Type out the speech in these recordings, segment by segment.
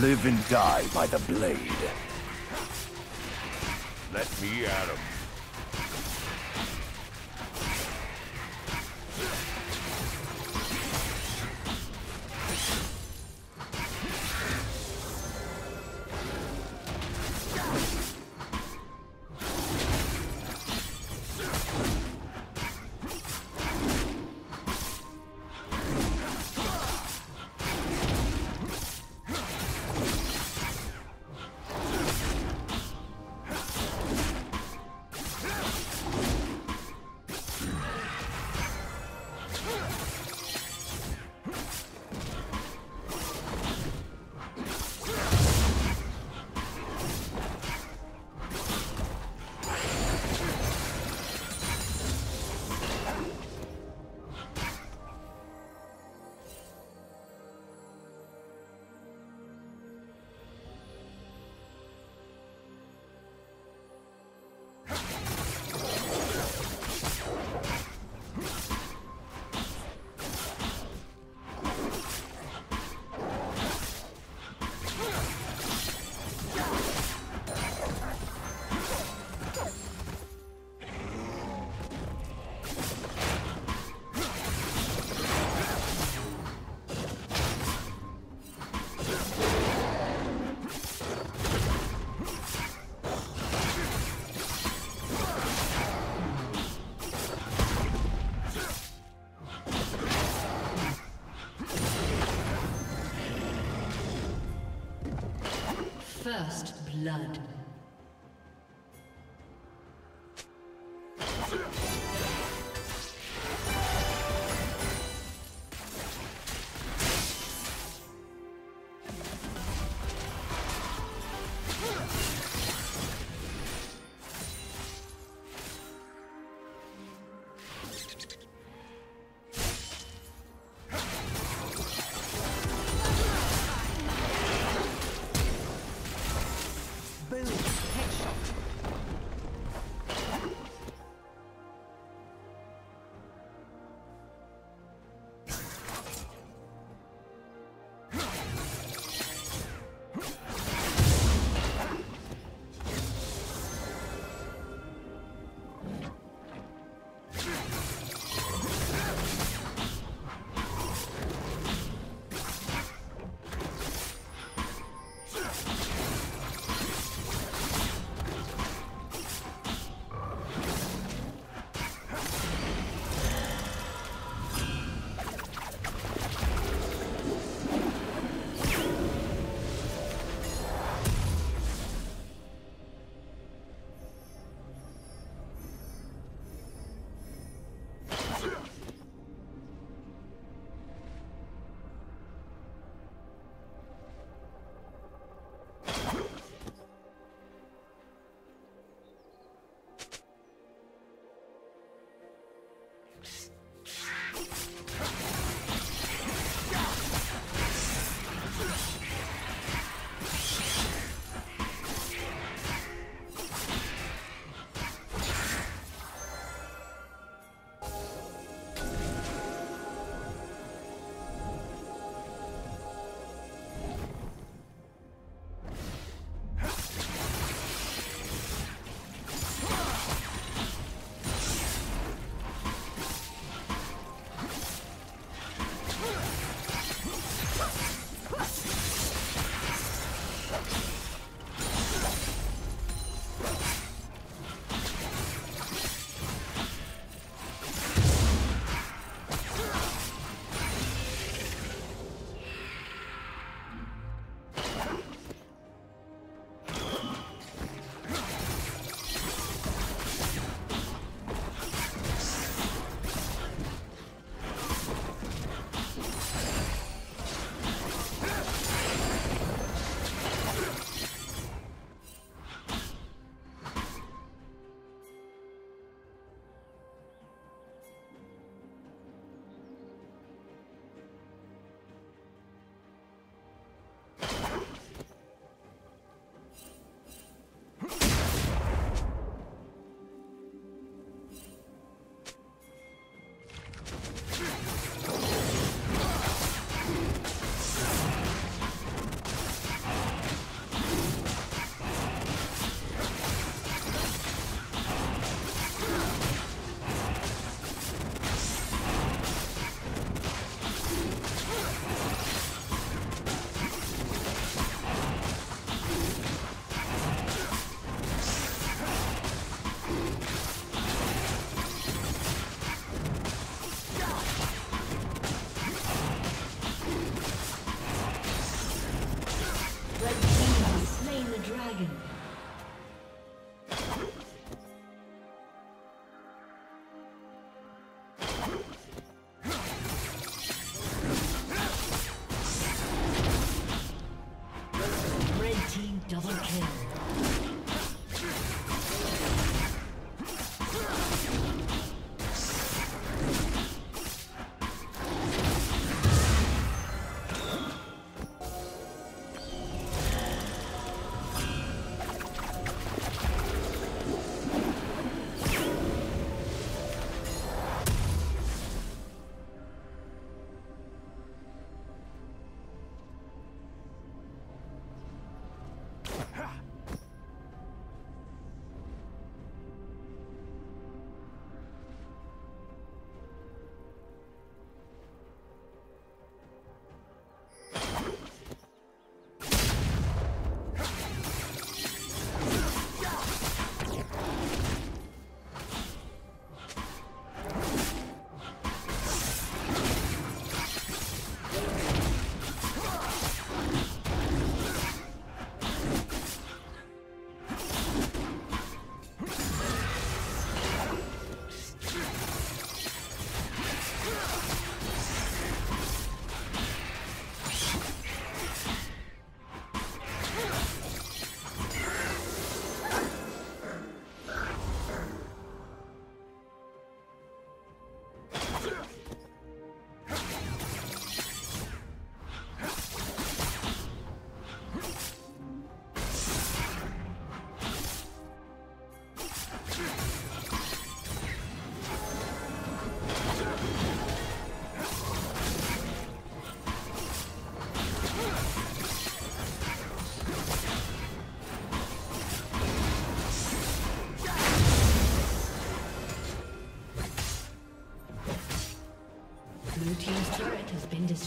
Live and die by the blade. Let me at him. Blood.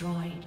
Destroyed.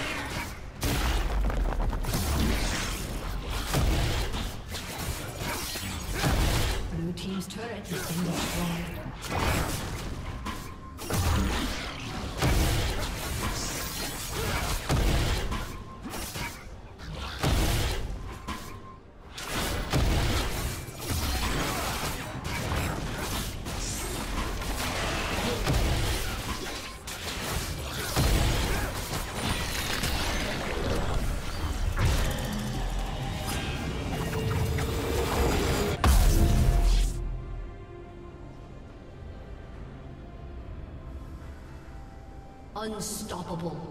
Unstoppable.